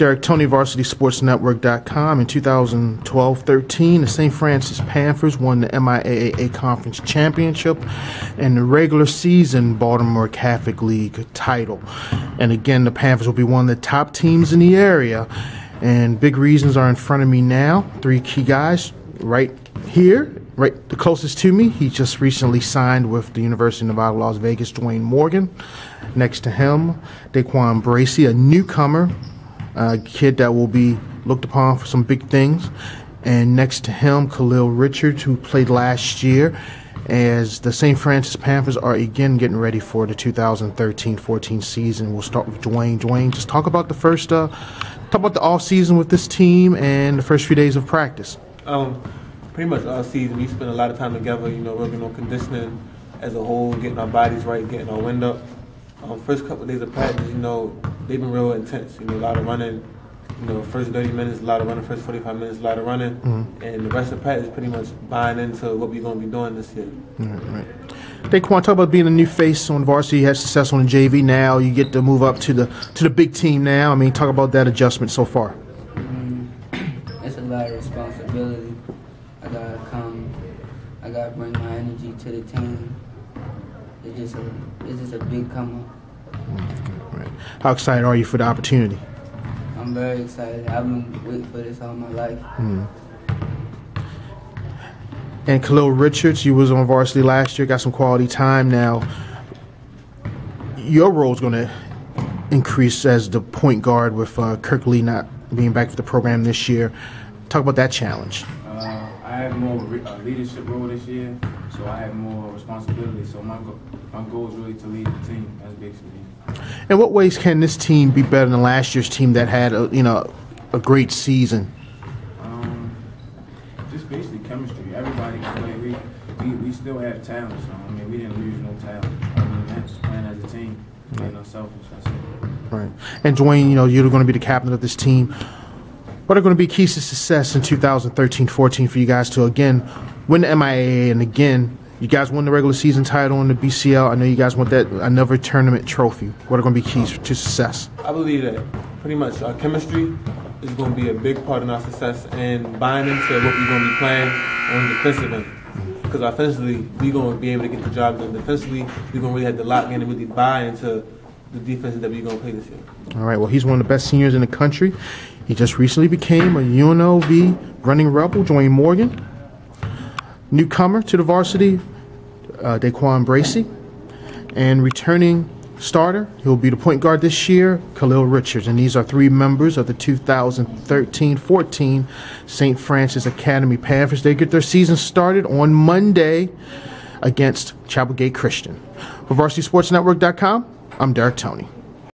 Derek Toney, VarsitySportsNetwork.com. In 2012-13, the St. Frances Panthers won the MIAA Conference Championship and the regular season Baltimore Catholic League title. And again, the Panthers will be one of the top teams in the area. And big reasons are in front of me now. Three key guys right here right the closest to me. He just recently signed with the University of Nevada, Las Vegas, Dwayne Morgan. Next to him, Daquan Bracey, a newcomer, a kid that will be looked upon for some big things. And next to him, Khalil Richards, who played last year as the St. Frances Panthers are again getting ready for the 2013-14 season. We'll start with Dwayne. Dwayne, just talk about the first, uh, talk about the off season with this team and the first few days of practice. Um, pretty much all season we spent a lot of time together. You know, working on conditioning as a whole, getting our bodies right, getting our wind up. Um, first couple of days of practice, you know, they've been real intense. You know, a lot of running. You know, first 30 minutes, a lot of running. First 45 minutes, a lot of running. Mm-hmm. And the rest of practice is pretty much buying into what we're going to be doing this year. Right, right. Daquan, talk about being a new face on varsity. You had success on the JV. Now you get to move up to the to the big team. Now, I mean, talk about that adjustment so far. Mm, it's a lot of responsibility. I gotta come. I gotta bring my energy to the team. It's just a it's just a big come up. Right. How excited are you for the opportunity? I'm very excited. I've been waiting for this all my life. Mm. And Khalil Richards, you was on varsity last year, got some quality time now. Your role is going to increase as the point guard with uh, Kirk Lee not being back for the program this year. Talk about that challenge. Uh, I have more a leadership role this year, so I have more responsibility. So my go- my goal is really to lead the team. That's basically. In what ways can this team be better than last year's team that had a you know a great season? Um, just basically chemistry. Everybody can play. We, we we still have talent. So I mean, we didn't lose no talent. I mean, that's playing as a team, being unselfish. That's it. Right. And Dwayne, you know, you're going to be the captain of this team. What are going to be keys to success in 2013-14 for you guys to again win the MIAA and again you guys won the regular season title in the BCL. I know you guys want that another tournament trophy. What are going to be keys to success? I believe that pretty much our chemistry is going to be a big part in our success and buying into what we're going to be playing on the defensive end. Because offensively, we're going to be able to get the job done. Defensively, we're going to really have to lock in and really buy into the defense that we're going to play this year. All right. Well, he's one of the best seniors in the country. He just recently became a UNLV running rebel, Dwayne Morgan. Newcomer to the varsity, uh, Daquan Bracey. And returning starter, he'll be the point guard this year, Khalil Richards. And these are three members of the 2013 14 St. Frances Academy Panthers. They get their season started on Monday against Chapelgate Christian. For VarsitySportsNetwork.com, I'm Derek Toney.